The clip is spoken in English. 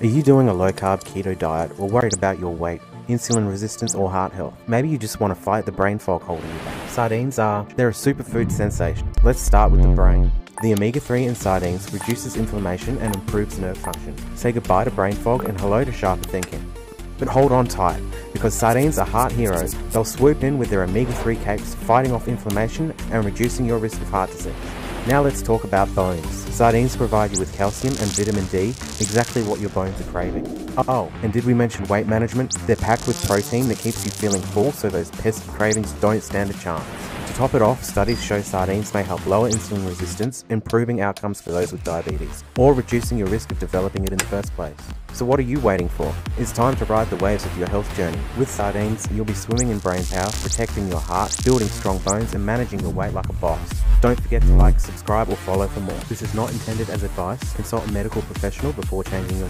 Are you doing a low carb keto diet or worried about your weight, insulin resistance, or heart health? Maybe you just want to fight the brain fog holding you back. Sardines are, they're a superfood sensation. Let's start with the brain. The omega 3 in sardines reduces inflammation and improves nerve function. Say goodbye to brain fog and hello to sharper thinking. But hold on tight, because sardines are heart heroes. They'll swoop in with their omega 3 cakes, fighting off inflammation and reducing your risk of heart disease. Now let's talk about bones. Sardines provide you with calcium and vitamin D, exactly what your bones are craving. Oh, and did we mention weight management? They're packed with protein that keeps you feeling full so those pesky cravings don't stand a chance. To top it off, studies show sardines may help lower insulin resistance, improving outcomes for those with diabetes, or reducing your risk of developing it in the first place. So what are you waiting for? It's time to ride the waves of your health journey. With sardines, you'll be swimming in brain power, protecting your heart, building strong bones, and managing your weight like a boss. Don't forget to like, subscribe, or follow for more. This is not intended as advice. Consult a medical professional before changing your